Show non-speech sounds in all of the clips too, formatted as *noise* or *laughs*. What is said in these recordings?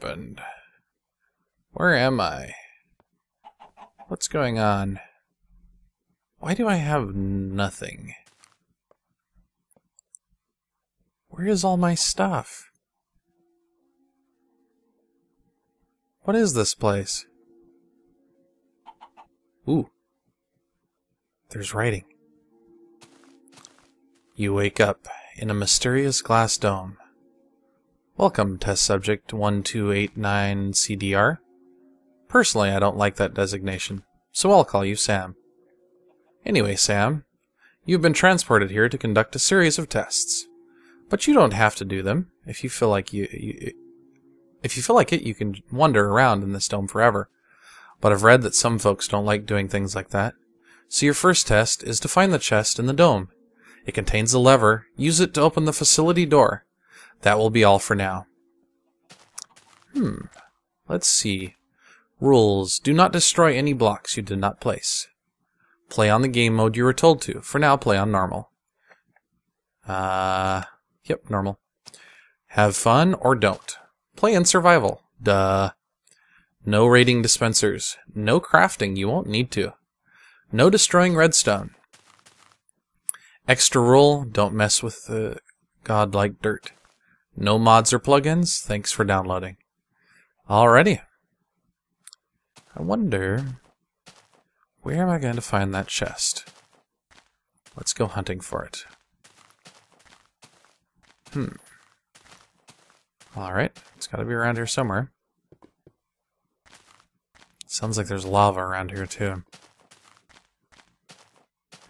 happened? Where am I? What's going on? Why do I have nothing? Where is all my stuff? What is this place? Ooh. There's writing. You wake up in a mysterious glass dome. Welcome, test subject 1289 CDR. Personally, I don't like that designation, so I'll call you Sam. Anyway, Sam, you've been transported here to conduct a series of tests. But you don't have to do them. If you feel like you, you if you feel like it, you can wander around in this dome forever. But I've read that some folks don't like doing things like that. So your first test is to find the chest in the dome. It contains a lever. Use it to open the facility door. That will be all for now. Hmm. Let's see. Rules. Do not destroy any blocks you did not place. Play on the game mode you were told to. For now, play on normal. Uh, yep, normal. Have fun or don't. Play in survival. Duh. No raiding dispensers. No crafting. You won't need to. No destroying redstone. Extra rule, don't mess with the godlike dirt. No mods or plugins. Thanks for downloading. Alrighty. I wonder where am I going to find that chest? Let's go hunting for it. Hmm. Alright, it's got to be around here somewhere. Sounds like there's lava around here too.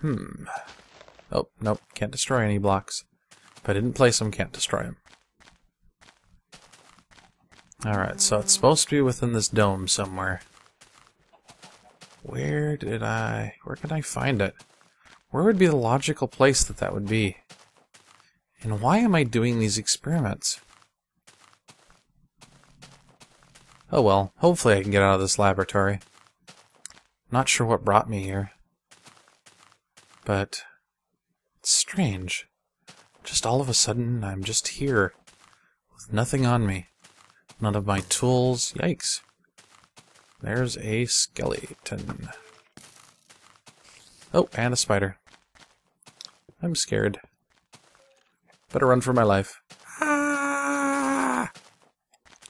Hmm. Oh, nope, can't destroy any blocks. If I didn't place them, can't destroy them. Alright, so it's supposed to be within this dome somewhere. Where did I... Where can I find it? Where would be the logical place that that would be? And why am I doing these experiments? Oh well, hopefully I can get out of this laboratory. Not sure what brought me here. But... It's strange. Just all of a sudden, I'm just here. With nothing on me. None of my tools. Yikes. There's a skeleton. Oh, and a spider. I'm scared. Better run for my life. Ah!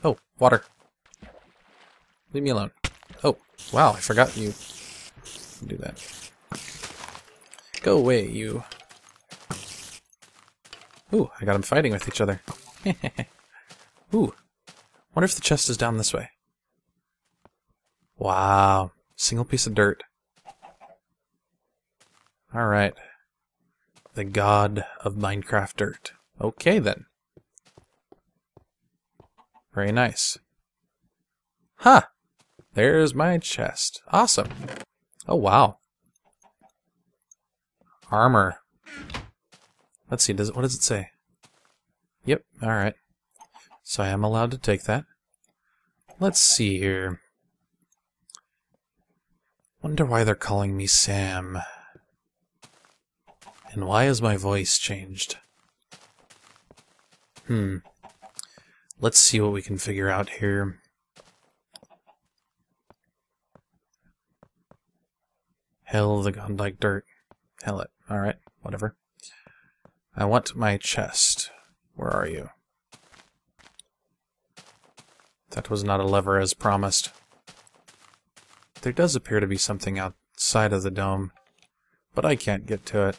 Oh, water. Leave me alone. Oh, wow, I forgot you do that. Go away, you. Ooh, I got them fighting with each other. *laughs* Ooh, wonder if the chest is down this way. Wow. Single piece of dirt. Alright. The god of Minecraft dirt. Okay then. Very nice. Huh! There's my chest. Awesome. Oh wow. Armor. Let's see, does it, what does it say? Yep, alright. So I am allowed to take that. Let's see here. Wonder why they're calling me Sam. And why has my voice changed? Hmm. Let's see what we can figure out here. Hell, the godlike dirt. Hell it. Alright, whatever. I want my chest. Where are you? That was not a lever as promised. There does appear to be something outside of the dome, but I can't get to it.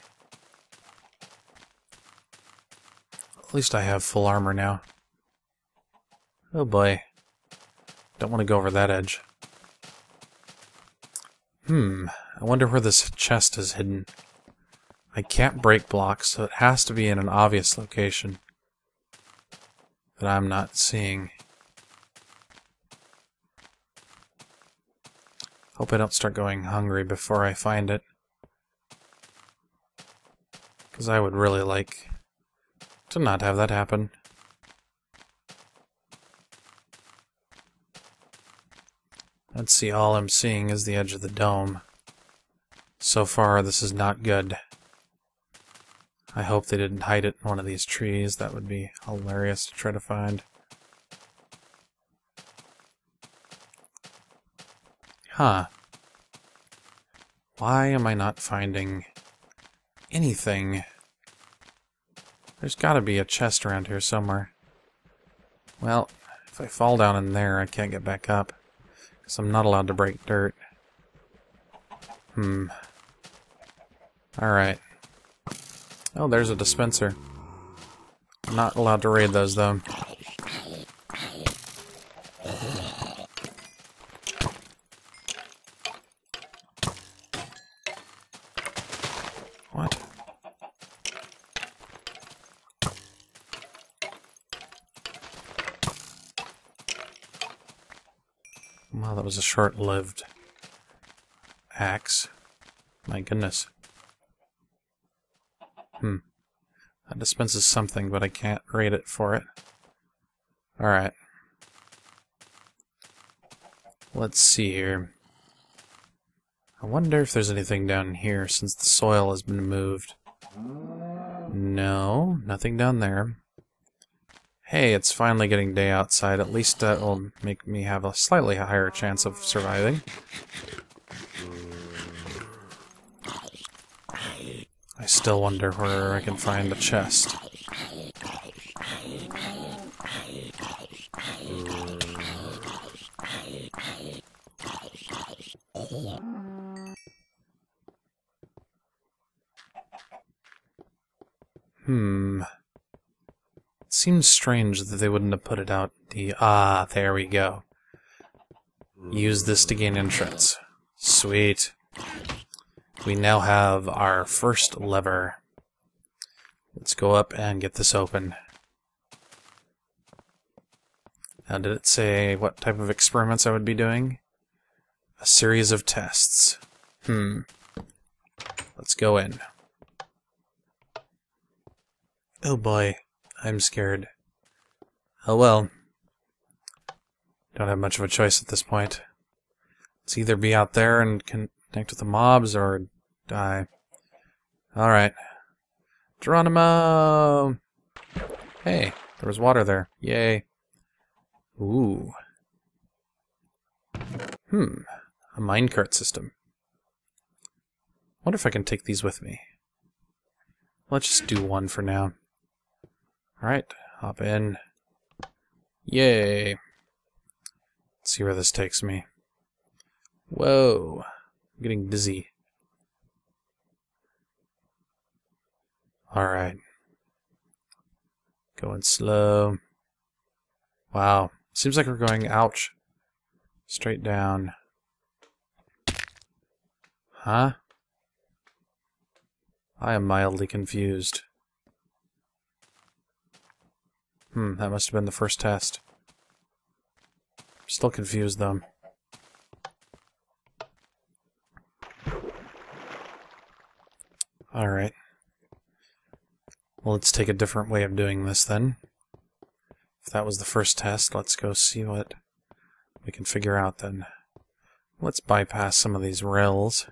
At least I have full armor now. Oh boy. Don't want to go over that edge. Hmm, I wonder where this chest is hidden. I can't break blocks, so it has to be in an obvious location that I'm not seeing. Hope I don't start going hungry before I find it. Because I would really like to not have that happen. Let's see, all I'm seeing is the edge of the dome. So far, this is not good. I hope they didn't hide it in one of these trees. That would be hilarious to try to find. Huh. Why am I not finding anything? There's gotta be a chest around here somewhere. Well, if I fall down in there, I can't get back up. Because I'm not allowed to break dirt. Hmm. Alright. Oh, there's a dispenser. I'm not allowed to raid those, though. Was a short-lived axe. My goodness. Hmm. That dispenses something, but I can't rate it for it. Alright. Let's see here. I wonder if there's anything down here since the soil has been moved. No, nothing down there. Hey, it's finally getting day outside. At least that will make me have a slightly higher chance of surviving. I still wonder where I can find the chest. Hmm. Seems strange that they wouldn't have put it out the... Ah, there we go. Use this to gain entrance. Sweet. We now have our first lever. Let's go up and get this open. Now, did it say what type of experiments I would be doing? A series of tests. Hmm. Let's go in. Oh boy, I'm scared. Oh well. Don't have much of a choice at this point. Let's either be out there and connect with the mobs or die. Alright. Geronimo! Hey, there was water there. Yay. Ooh. Hmm. A minecart system. wonder if I can take these with me. Let's just do one for now. Alright, hop in. Yay. Let's see where this takes me. Whoa. I'm getting dizzy. Alright. Going slow. Wow. Seems like we're going, ouch. Straight down. Huh? I am mildly confused. Hmm, that must have been the first test. Still confused, though. Alright. Well, let's take a different way of doing this, then. If that was the first test, let's go see what we can figure out, then. Let's bypass some of these rails.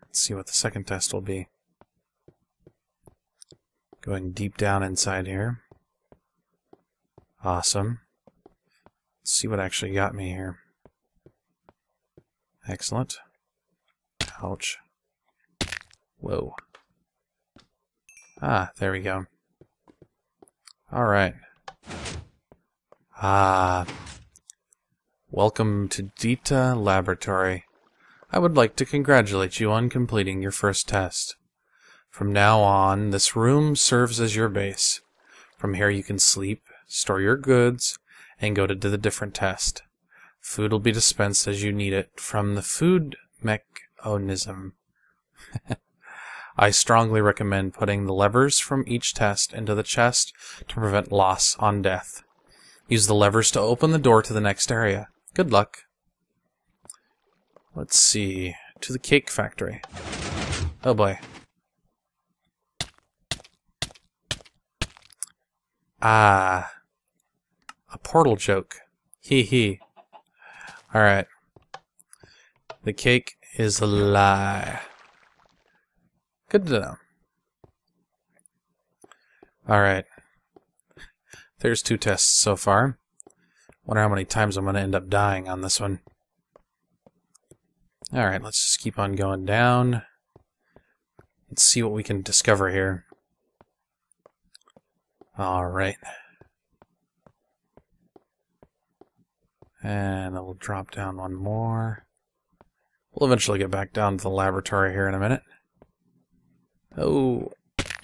Let's see what the second test will be. Going deep down inside here. Awesome. Let's see what actually got me here. Excellent. Ouch. Whoa. Ah, there we go. Alright. Ah. Welcome to Dita Laboratory. I would like to congratulate you on completing your first test. From now on, this room serves as your base. From here you can sleep, store your goods, and go to the different test. Food will be dispensed as you need it from the food mechanism. *laughs* I strongly recommend putting the levers from each test into the chest to prevent loss on death. Use the levers to open the door to the next area. Good luck. Let's see. To the cake factory. Oh boy. Ah. A portal joke. Hee hee. Alright. The cake is a lie. Good to know. Alright. There's two tests so far. Wonder how many times I'm going to end up dying on this one. Alright, let's just keep on going down. Let's see what we can discover here. Alright. And then we'll drop down one more. We'll eventually get back down to the laboratory here in a minute. Oh,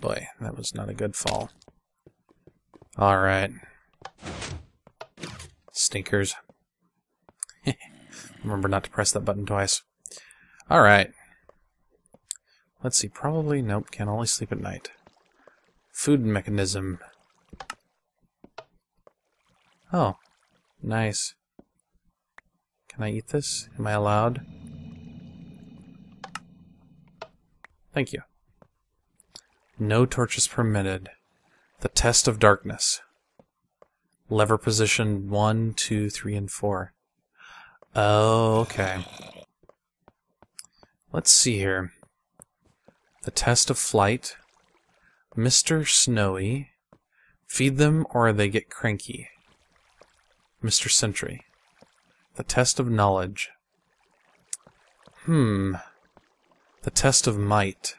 boy, that was not a good fall. Alright. Stinkers. *laughs* Remember not to press that button twice. Alright. Let's see, probably, nope, can only sleep at night. Food mechanism. Oh, nice. Can I eat this? Am I allowed? Thank you. No torches permitted. The test of darkness. Lever position 1, 2, 3, and 4. Oh, okay. Let's see here. The test of flight. Mr. Snowy. Feed them or they get cranky. Mr. Sentry. The test of knowledge. Hmm. The test of might.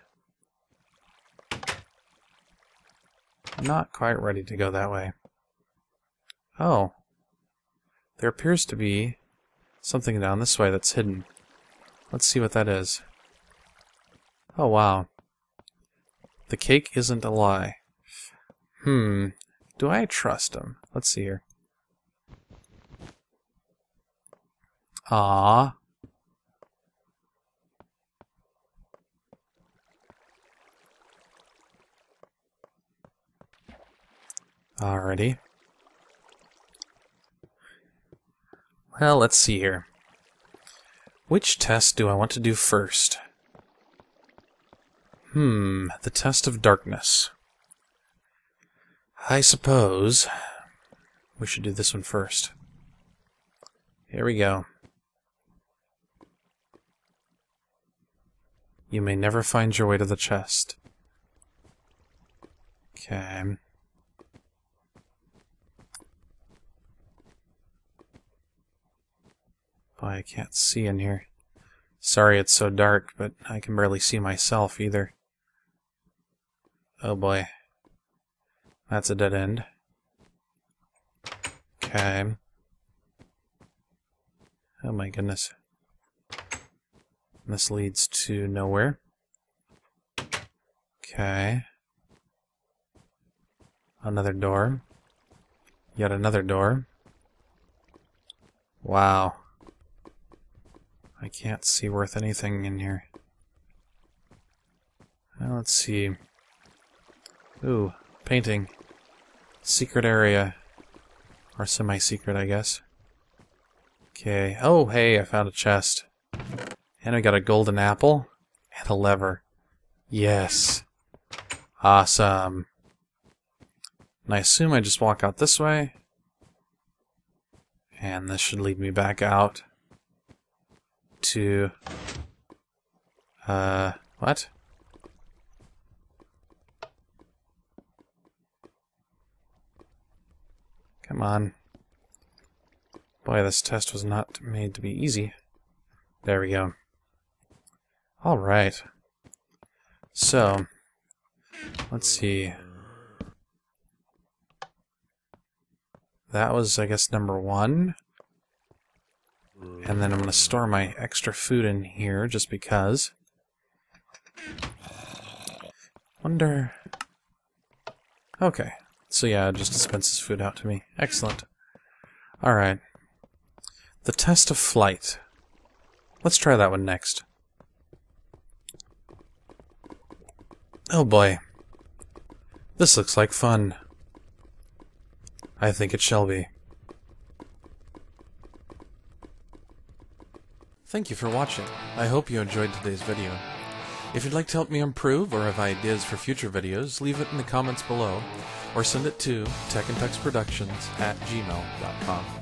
Not quite ready to go that way. Oh. There appears to be something down this way that's hidden. Let's see what that is. Oh, wow. The cake isn't a lie. Hmm. Do I trust him? Let's see here. Ah. Alrighty. Well, let's see here. Which test do I want to do first? Hmm, the test of darkness. I suppose we should do this one first. Here we go. You may never find your way to the chest. Okay. Boy, I can't see in here. Sorry it's so dark, but I can barely see myself either. Oh boy. That's a dead end. Okay. Oh my goodness. This leads to nowhere. Okay. Another door. Yet another door. Wow. I can't see worth anything in here. Well, let's see. Ooh, painting. Secret area. Or semi-secret, I guess. Okay. Oh, hey, I found a chest. And I got a golden apple. And a lever. Yes. Awesome. And I assume I just walk out this way. And this should lead me back out to... Uh, what? Come on. Boy, this test was not made to be easy. There we go. Alright. So, let's see. That was, I guess, number one. And then I'm going to store my extra food in here just because. Wonder... Okay. So yeah, it just dispenses food out to me. Excellent. Alright. The test of flight. Let's try that one next. Oh boy. This looks like fun. I think it shall be. Thank you for watching. I hope you enjoyed today's video. If you'd like to help me improve or have ideas for future videos, leave it in the comments below or send it to techntuxproductions at gmail.com.